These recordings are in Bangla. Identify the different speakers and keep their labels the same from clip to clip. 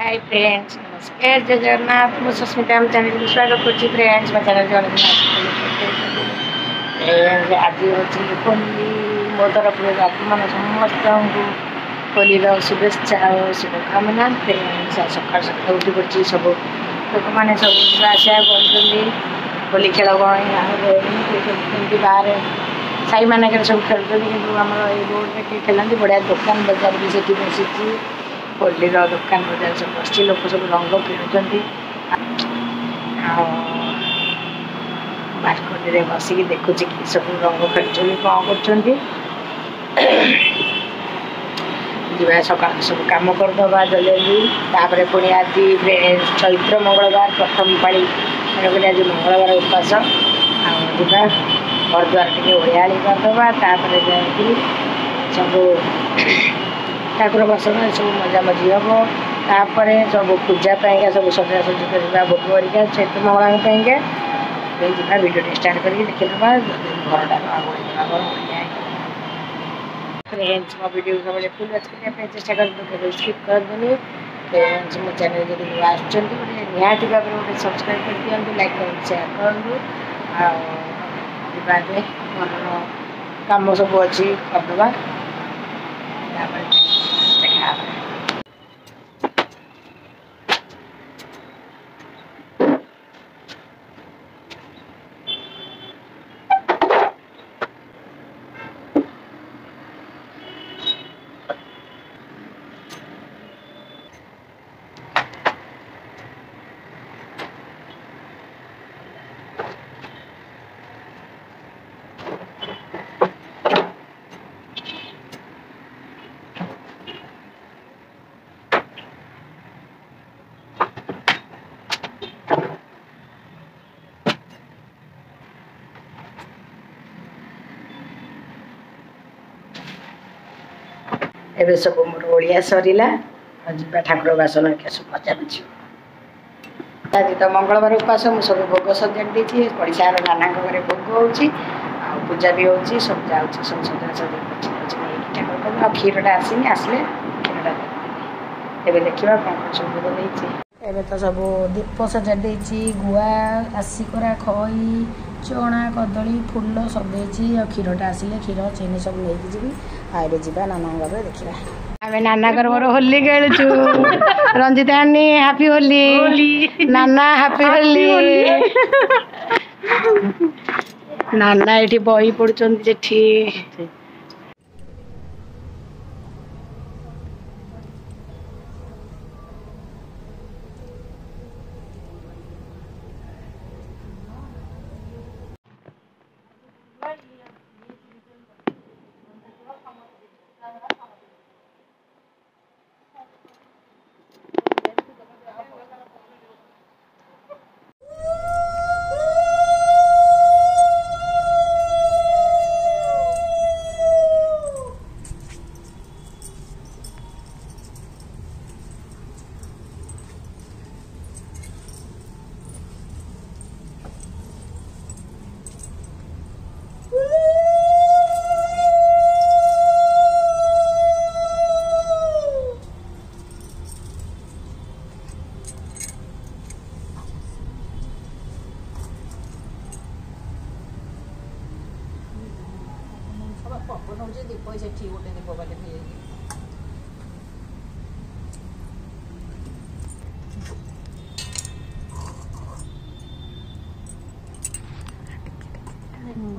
Speaker 1: हाय फ्रेंड्स नमस्कार जगन्नाथ मु सुस्मिता चैनल को स्वागत करुच्ची फ्रेंड्स मैं चैनल जगन्नाथ आज हूँ होली मो तरफ आपको मैं समस्त होली शुभे और शुभकामना फ्रेंड्स सका सका उठी पड़ी सब लोक मैंने सब आशा कर होली खेल कहीं बाहर साई मैंने सब खेलते कि रोड में किए खेला बढ़िया दोकान बजार भी सीटी बस ପଲ୍ଲୀର ଦୋକାନ ବଜାର ସବୁ ବସିଛି ଲୋକ ସବୁ ରଙ୍ଗ କିଣୁଛନ୍ତି ଆଉ ବାଲକୋନିରେ ବସିକି ଦେଖୁଛି କି ସବୁ ରଙ୍ଗ ଖେଳୁଛନ୍ତି କ'ଣ କରୁଛନ୍ତି ଯିବା ସକାଳୁ ସବୁ କାମ କରିଦେବା ଜଲ୍ଦି ତାପରେ ପୁଣି ଆଜି ଚୈତ୍ର ମଙ୍ଗଳବାର ପ୍ରଥମ ପାଳି ତେଣୁକରି ଆଜି ମଙ୍ଗଳବାର ଉପାସ ଆଉ ଯିବା ଘରଦ୍ୱାର ଟିକେ ଓଳିଆଳି କରିଦେବା ତାପରେ ଯାଇକି ସବୁ ঠাকুর মশাই সব মজা মজা হবো তারপর সব পূজা পায়গা সব সব আশীর্বাদ করিবা ববড়িগা চৈতন্য বলান কইকে এইটা ভিডিও টি স্টার্ট করি দেখি না আবার ঘরটা আবার করে ফ্রেঞ্চে সব ভিডিও সামনে পূজা ছিনে পেইজে চাকা করে ক্লিক কর দনি ফ্রেঞ্চে মো চ্যানেল যদি বিশ্বাস চন্দি নিয়া দিব ও সাবস্ক্রাইব কর দিও লাইক কর শেয়ার করন দি আর এইবারে আমার কাম সব আছে আপনাদের Gracias. ଏବେ ସବୁ ମୋର ଓଡ଼ିଆ ସରିଲା ଯିବା ଠାକୁର ବାସନ ସବୁ ପଚାରୁଛି ଆଜି ତ ମଙ୍ଗଳବାର ଉପାସ ମୁଁ ସବୁ ଭୋଗ ସଜାଡ଼ି ଦେଇଛି ପଡ଼ିଶାର ନାନାଙ୍କ ଘରେ ଭୋଗ ହେଉଛି ଆଉ ପୂଜା ବି ହେଉଛି ସବୁ ଯାଉଛି ସବୁ ସଜା ସଜାଡ଼ି ଆଉ କ୍ଷୀରଟା ଆସିନି ଆସିଲେ କ୍ଷୀରଟା ଏବେ ଦେଖିବା କ'ଣ କ'ଣ ସବୁ ଭୋଗ ଦେଇଛି ଏବେ ତ ସବୁ ଦୀପ ସଜାଡ଼ି ଦେଇଛି ଗୁଆ ଆସିକରା ଖଇ ଚଣା କଦଳୀ ଫୁଲ ସଜେଇଛି ଆଉ କ୍ଷୀରଟା ଆସିଲେ କ୍ଷୀର ଚିନି ସବୁ ନେଇକି ଯିବି ଖାଇବେ ଯିବା ଘର ଦେଖିବା ଆମେ ଘର ମୋର ହୋଲି ଖେଳୁଛୁ ରଞ୍ଜିତା ହାପି ହୋଲି ନାନା ହାପି ହୋଲି ନାନା ଏଠି ବହି ପଢୁଛନ୍ତି ସେଠି qualcuno un giorno poi se ci ordine può valer ele Mm.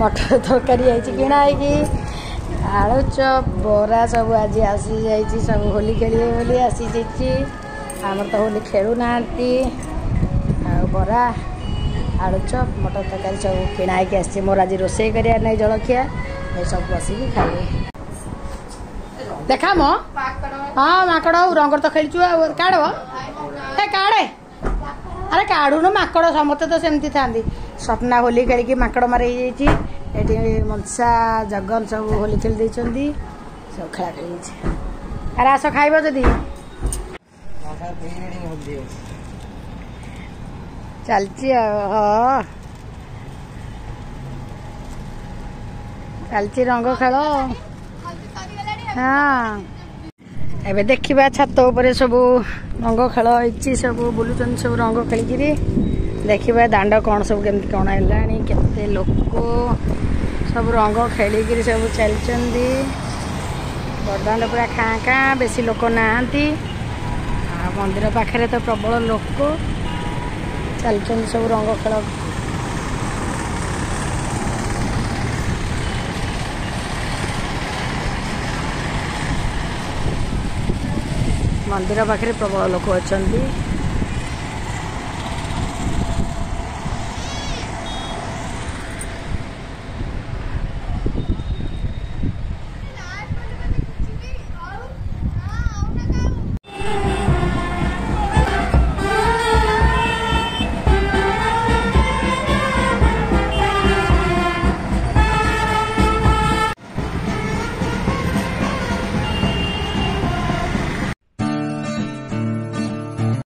Speaker 1: মটর তরকারি হয়েছি কিনা হয়েছি আলু চপ বরা সব আজ আসি যাইছি সব হোলি খেলিবে বলে আসি যাইছি আমার তো হোলি খেলু না বরা আলু চপ মটর তরকারি সব কিনা হয়েকি আসছি মোর আজ রোষেই করিবার নাই জলখিয়া এসব বসিকি খাইবে দেখাম হ্যাঁ মাকড় রঙর তো খেলছু কাড়ব কাড়ে আরে কাড়ুনু মাকড় সমস্তে তো সেমতি থাকে ସ୍ୱପ୍ନା ହୋଲି ଖେଳିକି ମାଙ୍କଡ଼ ମାରି ହେଇଯାଇଛି ଏଠି ମନସା ଜଗନ ସବୁ ହୋଲି ଖେଳି ଦେଇଛନ୍ତି ସବୁ ଖେଳା ଖେଳି ହେଇଛି ଆରେ ଆସ ଖାଇବ ଯଦି ଚାଲିଛି ଆଉ ହଁ ଚାଲିଛି ରଙ୍ଗ ଖେଳ ହଁ ଏବେ ଦେଖିବା ଛାତ ଉପରେ ସବୁ ରଙ୍ଗ ଖେଳ ହେଇଛି ସବୁ ବୁଲୁଛନ୍ତି ସବୁ ରଙ୍ଗ ଖେଳିକିରି ଦେଖିବା ଦାଣ୍ଡ କ'ଣ ସବୁ କେମିତି କ'ଣ ହେଲାଣି କେତେ ଲୋକ ସବୁ ରଙ୍ଗ ଖେଳିକିରି ସବୁ ଚାଲିଛନ୍ତି ବଡ଼ଦାଣ୍ଡ ପୁରା ଖାଁ ଖାଁ ବେଶୀ ଲୋକ ନାହାନ୍ତି ଆଉ ମନ୍ଦିର ପାଖରେ ତ ପ୍ରବଳ ଲୋକ ଚାଲିଛନ୍ତି ସବୁ ରଙ୍ଗ ଖେଳ ମନ୍ଦିର ପାଖରେ ପ୍ରବଳ ଲୋକ ଅଛନ୍ତି